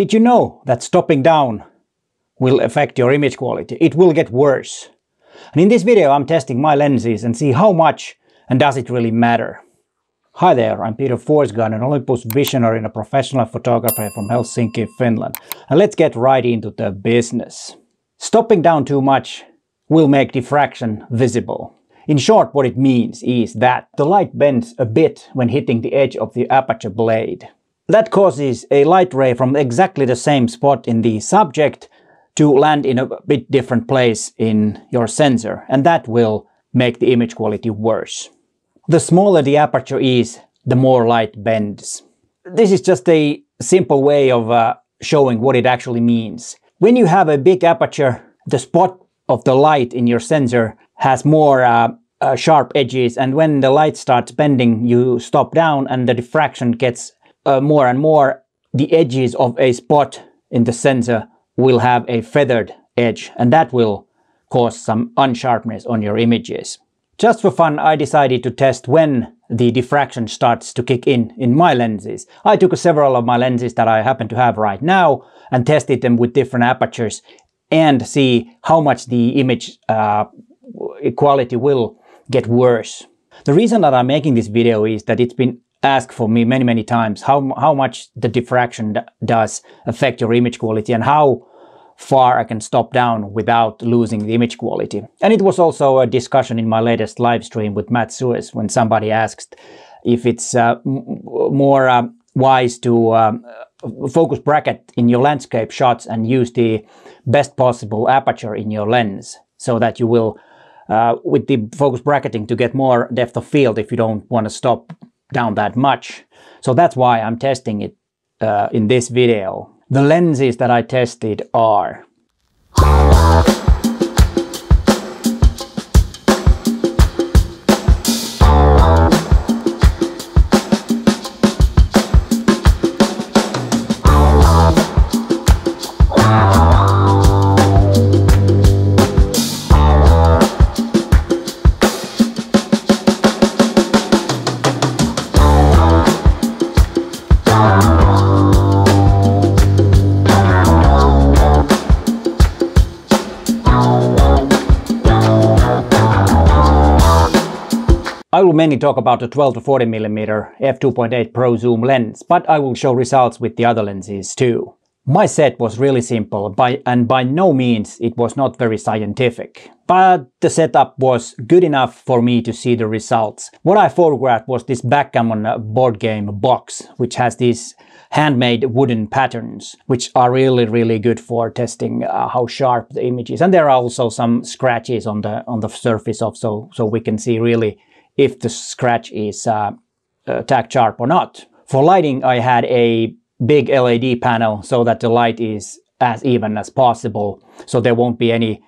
Did you know that stopping down will affect your image quality? It will get worse. And in this video I'm testing my lenses and see how much and does it really matter. Hi there, I'm Peter Forsgård, an Olympus visionary and a professional photographer from Helsinki, Finland. And let's get right into the business. Stopping down too much will make diffraction visible. In short, what it means is that the light bends a bit when hitting the edge of the aperture blade. That causes a light ray from exactly the same spot in the subject to land in a bit different place in your sensor, and that will make the image quality worse. The smaller the aperture is, the more light bends. This is just a simple way of uh, showing what it actually means. When you have a big aperture, the spot of the light in your sensor has more uh, uh, sharp edges and when the light starts bending you stop down and the diffraction gets uh, more and more, the edges of a spot in the sensor will have a feathered edge and that will cause some unsharpness on your images. Just for fun, I decided to test when the diffraction starts to kick in in my lenses. I took several of my lenses that I happen to have right now and tested them with different apertures and see how much the image uh, quality will get worse. The reason that I'm making this video is that it's been asked for me many, many times how, how much the diffraction does affect your image quality and how far I can stop down without losing the image quality. And it was also a discussion in my latest live stream with Matt Suess when somebody asked if it's uh, more uh, wise to um, focus bracket in your landscape shots and use the best possible aperture in your lens so that you will uh, with the focus bracketing to get more depth of field if you don't want to stop down that much. So that's why I'm testing it uh, in this video. The lenses that I tested are will mainly talk about the 12 to 40 mm f2.8 Pro Zoom lens, but I will show results with the other lenses too. My set was really simple by, and by no means it was not very scientific. But the setup was good enough for me to see the results. What I photographed was this backgammon board game box, which has these handmade wooden patterns, which are really, really good for testing uh, how sharp the image is. And there are also some scratches on the on the surface of so so we can see really if the scratch is uh, tack sharp or not. For lighting, I had a big LED panel so that the light is as even as possible, so there won't be any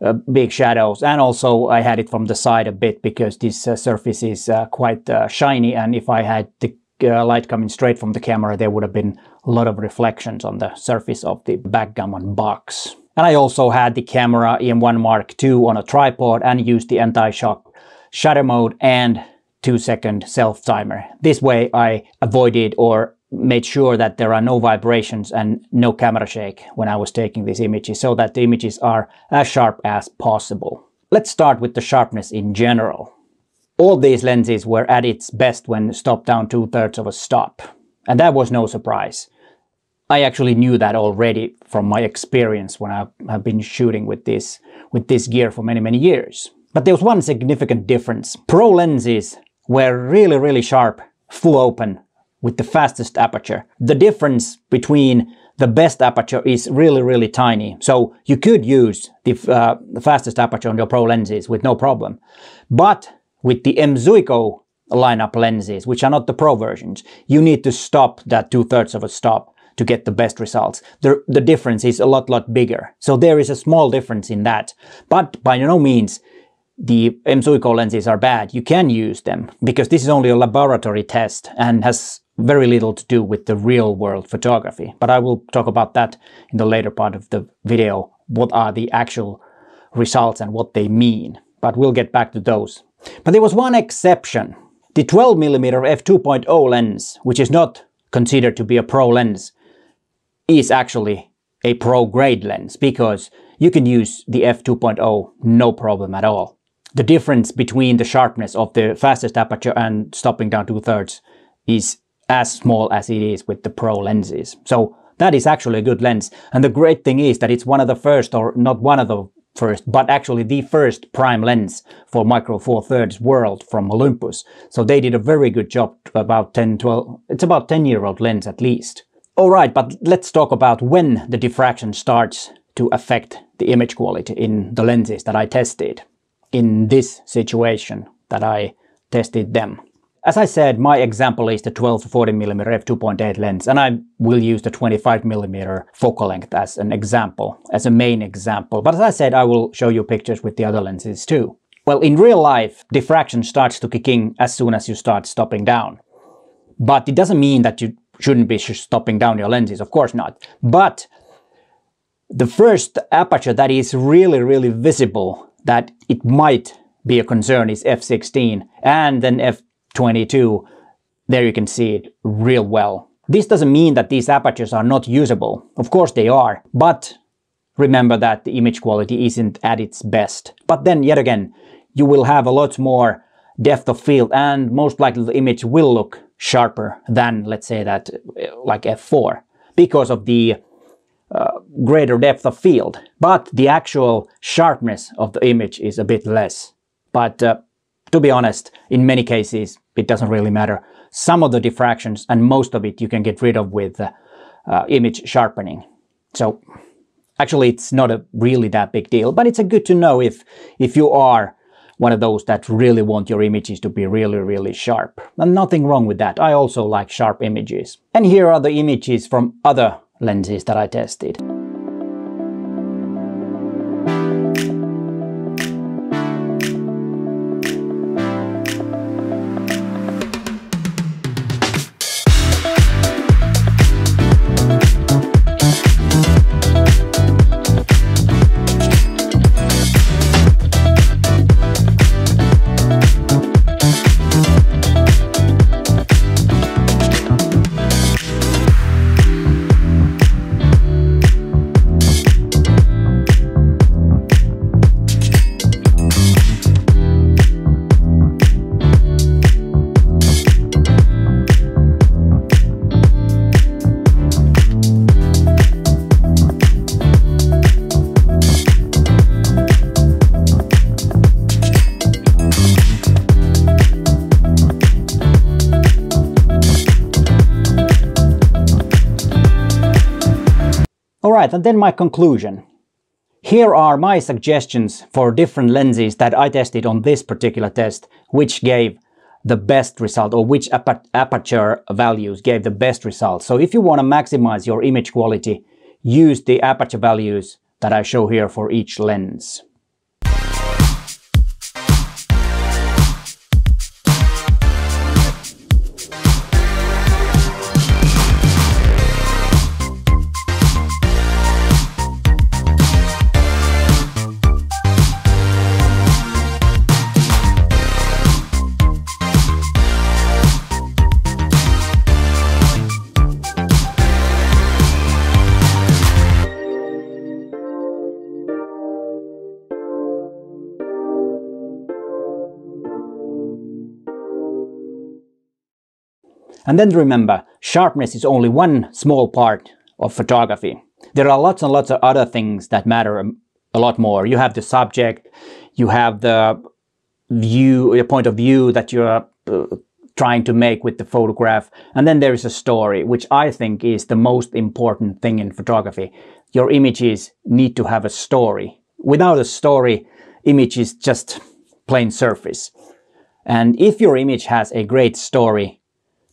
uh, big shadows. And also I had it from the side a bit because this uh, surface is uh, quite uh, shiny and if I had the uh, light coming straight from the camera there would have been a lot of reflections on the surface of the backgammon box. And I also had the camera EM1 Mark II on a tripod and used the anti-shock shutter mode and two second self timer. This way I avoided or made sure that there are no vibrations and no camera shake when I was taking these images so that the images are as sharp as possible. Let's start with the sharpness in general. All these lenses were at its best when stopped down two-thirds of a stop. And that was no surprise. I actually knew that already from my experience when I have been shooting with this, with this gear for many, many years. But there was one significant difference. Pro lenses were really, really sharp, full open, with the fastest aperture. The difference between the best aperture is really, really tiny. So you could use the, uh, the fastest aperture on your Pro lenses with no problem. But with the M Zuiko lineup lenses, which are not the Pro versions, you need to stop that two-thirds of a stop to get the best results. The, the difference is a lot, lot bigger. So there is a small difference in that. But by no means the M Zuiko lenses are bad, you can use them because this is only a laboratory test and has very little to do with the real world photography. But I will talk about that in the later part of the video. What are the actual results and what they mean. But we'll get back to those. But there was one exception. The 12mm f2.0 lens, which is not considered to be a pro lens, is actually a pro grade lens because you can use the f2.0 no problem at all. The difference between the sharpness of the fastest aperture and stopping down two thirds is as small as it is with the pro lenses. So that is actually a good lens. And the great thing is that it's one of the first, or not one of the first, but actually the first prime lens for micro four thirds world from Olympus. So they did a very good job about 10, 12, it's about 10 year old lens at least. Alright, but let's talk about when the diffraction starts to affect the image quality in the lenses that I tested in this situation that I tested them. As I said, my example is the 12 to 40 mm f2.8 lens, and I will use the 25 mm focal length as an example, as a main example. But as I said, I will show you pictures with the other lenses too. Well, in real life, diffraction starts to kick in as soon as you start stopping down. But it doesn't mean that you shouldn't be stopping down your lenses, of course not. But the first aperture that is really, really visible that it might be a concern is f16 and then f22. There you can see it real well. This doesn't mean that these apertures are not usable. Of course they are, but remember that the image quality isn't at its best. But then yet again, you will have a lot more depth of field and most likely the image will look sharper than let's say that like f4 because of the uh, greater depth of field, but the actual sharpness of the image is a bit less. But uh, to be honest, in many cases, it doesn't really matter. Some of the diffractions and most of it you can get rid of with uh, uh image sharpening. So actually it's not a really that big deal, but it's a good to know if, if you are one of those that really want your images to be really, really sharp. And nothing wrong with that. I also like sharp images. And here are the images from other lenses that I tested. Alright, and then my conclusion. Here are my suggestions for different lenses that I tested on this particular test, which gave the best result or which aperture values gave the best result. So if you want to maximize your image quality, use the aperture values that I show here for each lens. And then remember, sharpness is only one small part of photography. There are lots and lots of other things that matter a lot more. You have the subject, you have the view, the point of view that you're uh, trying to make with the photograph. And then there is a story, which I think is the most important thing in photography. Your images need to have a story. Without a story, image is just plain surface. And if your image has a great story,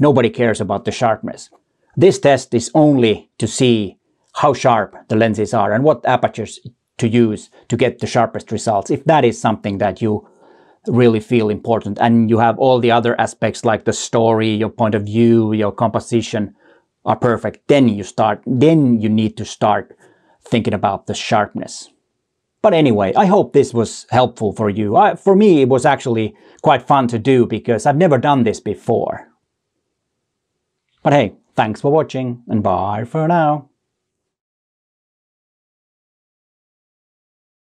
nobody cares about the sharpness. This test is only to see how sharp the lenses are and what apertures to use to get the sharpest results. If that is something that you really feel important and you have all the other aspects like the story, your point of view, your composition are perfect, then you start, then you need to start thinking about the sharpness. But anyway, I hope this was helpful for you. I, for me, it was actually quite fun to do because I've never done this before. But hey, thanks for watching and bye for now.